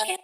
Okay.